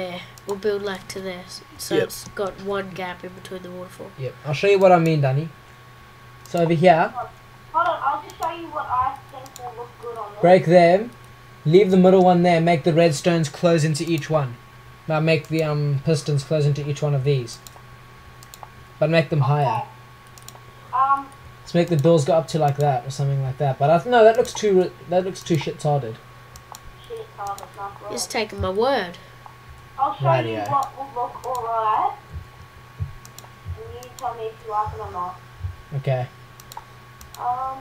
there. We'll build like to this, so Yep. it's got one gap in between the waterfall. Yep. I'll show you what I mean, Danny. So over here, Hold on, I'll just show you what I think will look good on this. break them, leave the middle one there, make the redstones close into each one. Now make the um pistons close into each one of these. But make them higher. Um, Let's make the doors go up to like that or something like that. But I th- no, that looks too that looks too shit tarded. shit, Tom, it's not good. Just taking my word show you what will look alright. And you tell me if you like it or not. Okay. Um.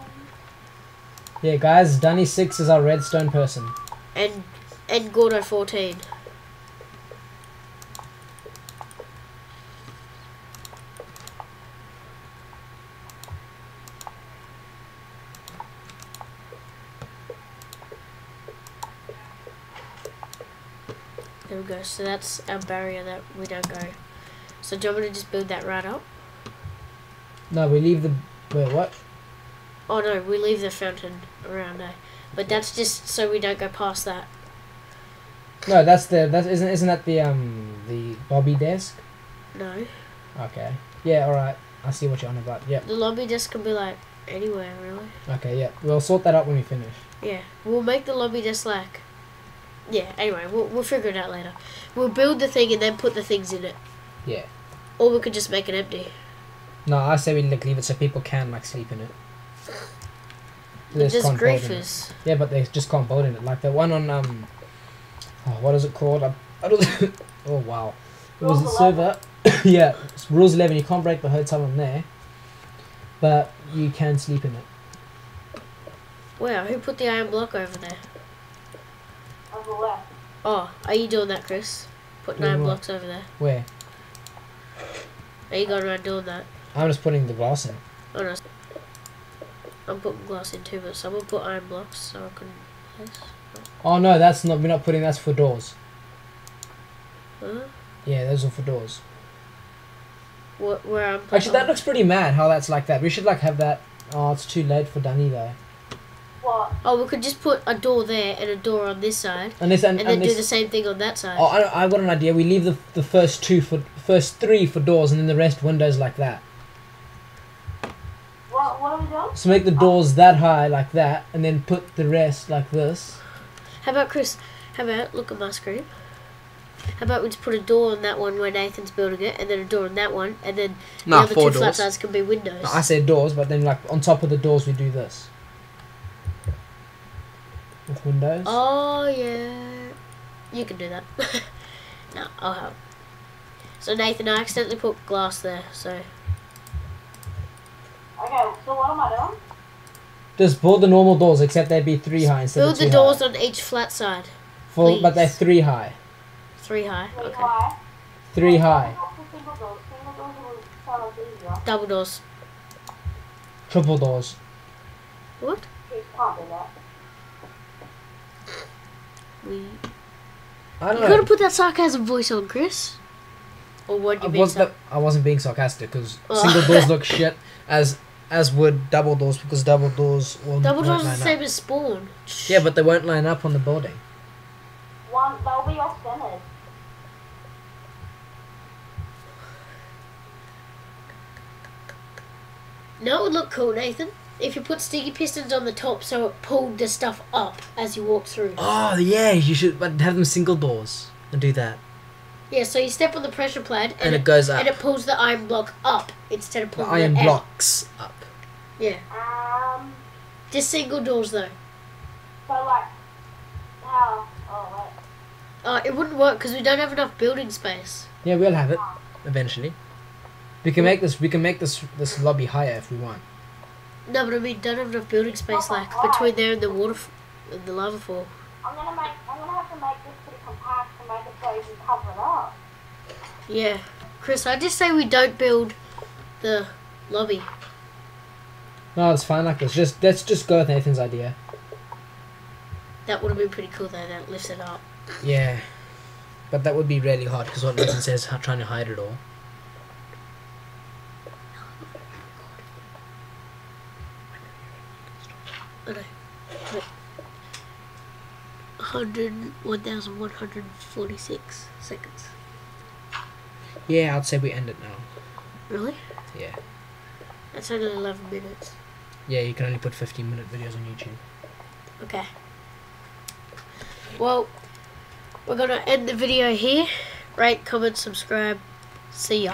Yeah, guys, Danny6 is our redstone person. And and Gordo14. We go. So that's our barrier that we don't go. So do you want me to just build that right up? No, we leave the wait what? Oh no, we leave the fountain around there. But that's just so we don't go past that. No, that's the that isn't isn't that the um the lobby desk? No. Okay. Yeah, all right. I see what you're on about. Yep. The lobby desk can be like anywhere really. Okay. Yeah. We'll sort that out when we finish. Yeah. We'll make the lobby desk like Yeah, anyway, we'll we'll figure it out later. We'll build the thing and then put the things in it. Yeah. Or we could just make it empty. No, I say we like leave it so people can like sleep in it. They just can't build in it. griefers. Yeah, but they just can't build in it. Like the one on um, oh, what is it called? I, I don't. oh wow, it was a server. yeah, rules eleven. You can't break the hotel on there, but you can sleep in it. Wow, who put the iron block over there? On the left. Oh, are you doing that, Chris? Putting Doing iron what? blocks over there. Where? Are you going around doing that? I'm just putting the glass in. Oh no. I'm putting glass in too, but someone put iron blocks so I can place. Oh no, that's not. We're not putting. That's for doors. Huh? Yeah, those are for doors. What, where I'm Actually, that looks pretty mad. How that's like that. We should like have that. Oh, it's too late for Danny though. What? Oh, we could just put a door there and a door on this side, And this and, and then and do the same thing on that side. Oh, I, I got an idea. We leave the the first two for first three for doors, and then the rest windows like that. What, what are we doing? So make the oh. doors that high like that, and then put the rest like this. How about Chris? How about look at my screen? How about we just put a door on that one where Nathan's building it, and then a door on that one, and then Nah, the other four two flat sides can be windows. No, I said doors, but then like on top of the doors we do this. With windows. Oh yeah, you can do that. no, I'll help. So Nathan, I accidentally put glass there. So Okay, so what am I doing? Just build the normal doors, except they'd be three high instead build of the doors high. on each flat side, For, but they're three high. three high. Three Okay, high. Three high. Single doors. Single doors will sound much easier. double doors. Triple doors. What? Please can't do that. We. I You don't gotta know. put that sarcasm voice on, Chris. Or what I you mean? wasn't, I wasn't being sarcastic because Oh. single doors look shit as as would double doors because double doors will Double won't doors is the same up. as spawn. Yeah, but they won't line up on the building. One, they'll be off centered. No, it would look cool, Nathan. If you put sticky pistons on the top so it pulled the stuff up as you walk through. Oh yeah, you should, but have them single doors and do that, Yeah, so you step on the pressure pad and, and it goes up. and it pulls the iron block up instead of pulling The pulling iron it out. blocks up. Yeah, Um, just single doors though. so like, how? Oh, wait. Uh, it wouldn't work because we don't have enough building space. Yeah, we'll have it eventually. We can make this. We can make this this lobby higher if we want. No, but I mean, don't have enough building space oh like between there and the water, f- and the lava fall. I'm gonna make, I'm gonna have to make this pretty compact to make it so you can cover it up. Yeah, Chris, I just say we don't build the lobby. No, it's fine like this. Just let's just go with Nathan's idea. That would have been pretty cool though. That lifts it up. Yeah, but that would be really hard because what Nathan says, trying to hide it all. But 100, 1,146 seconds. Yeah, I'd say we end it now. Really? Yeah. That's only 11 minutes. Yeah, you can only put 15 minute videos on YouTube. Okay. Well, we're gonna end the video here. Rate, comment, subscribe. See ya.